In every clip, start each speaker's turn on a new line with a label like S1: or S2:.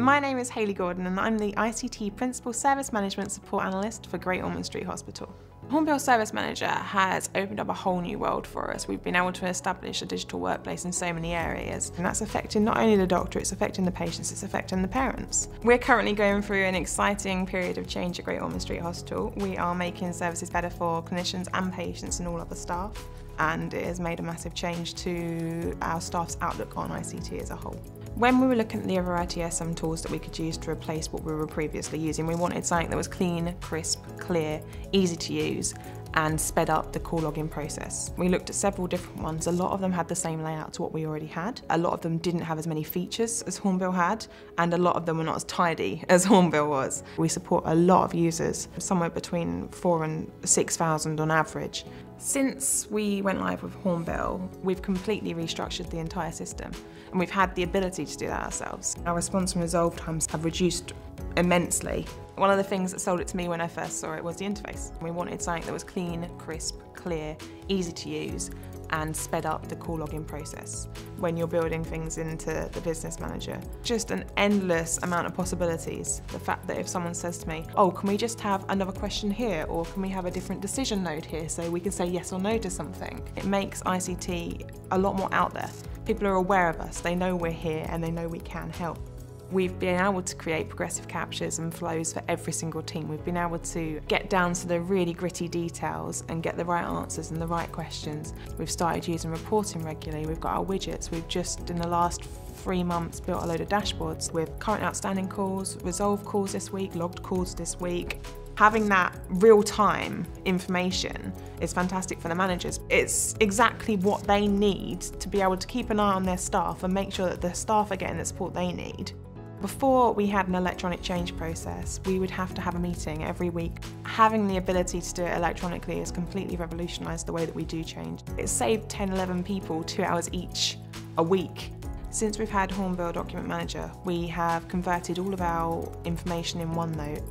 S1: Mm. My name is Hayley Gordon and I'm the ICT Principal Service Management Support Analyst for Great Ormond Street Hospital. Hornbill Service Manager has opened up a whole new world for us. We've been able to establish a digital workplace in so many areas, and that's affecting not only the doctor, it's affecting the patients, it's affecting the parents. We're currently going through an exciting period of change at Great Ormond Street Hospital. We are making services better for clinicians and patients and all other staff, and it has made a massive change to our staff's outlook on ICT as a whole. When we were looking at the other ITSM tools that we could use to replace what we were previously using, we wanted something that was clean, crisp, clear, easy to use, and sped up the call login process. We looked at several different ones. A lot of them had the same layout to what we already had. A lot of them didn't have as many features as Hornbill had, and a lot of them were not as tidy as Hornbill was. We support a lot of users, somewhere between four and 6,000 on average. Since we went live with Hornbill, we've completely restructured the entire system, and we've had the ability to do that ourselves. Our response and resolve times have reduced immensely. One of the things that sold it to me when I first saw it was the interface. We wanted something that was clean, crisp, clear, easy to use, and sped up the call login process when you're building things into the business manager. Just an endless amount of possibilities. The fact that if someone says to me, oh, can we just have another question here, or can we have a different decision node here so we can say yes or no to something? It makes ICT a lot more out there. People are aware of us, they know we're here and they know we can help. We've been able to create progressive captures and flows for every single team. We've been able to get down to the really gritty details and get the right answers and the right questions. We've started using reporting regularly. We've got our widgets. We've just, in the last three months, built a load of dashboards with current outstanding calls, resolved calls this week, logged calls this week, having that real-time information is fantastic for the managers. It's exactly what they need to be able to keep an eye on their staff and make sure that the staff are getting the support they need. Before we had an electronic change process, we would have to have a meeting every week. Having the ability to do it electronically has completely revolutionised the way that we do change. It saved 10, 11 people two hours each a week. Since we've had Hornbill Document Manager, we have converted all of our information in OneNote.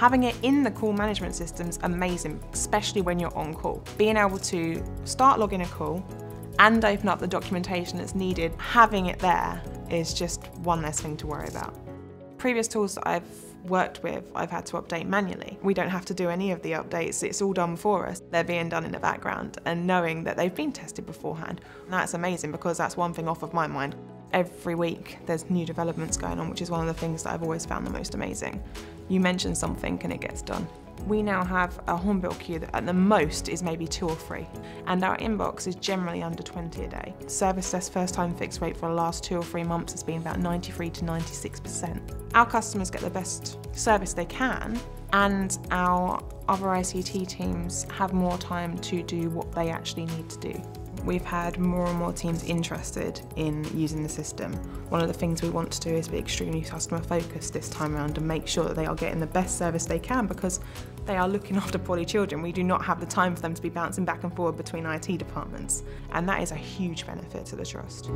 S1: Having it in the call management system is amazing, especially when you're on call. Being able to start logging a call and open up the documentation that's needed, having it there is just one less thing to worry about. Previous tools that I've worked with, I've had to update manually. We don't have to do any of the updates, it's all done for us. They're being done in the background and knowing that they've been tested beforehand. And that's amazing because that's one thing off of my mind. Every week there's new developments going on, which is one of the things that I've always found the most amazing. You mention something and it gets done. We now have a hornbill queue that at the most is maybe two or three, and our inbox is generally under 20 a day. Service desk first time fixed rate for the last two or three months has been about 93 to 96%. Our customers get the best service they can, and our other ICT teams have more time to do what they actually need to do. We've had more and more teams interested in using the system. One of the things we want to do is be extremely customer focused this time around and make sure that they are getting the best service they can because they are looking after poorly children. We do not have the time for them to be bouncing back and forward between IT departments and that is a huge benefit to the trust.